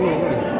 Whoa, whoa.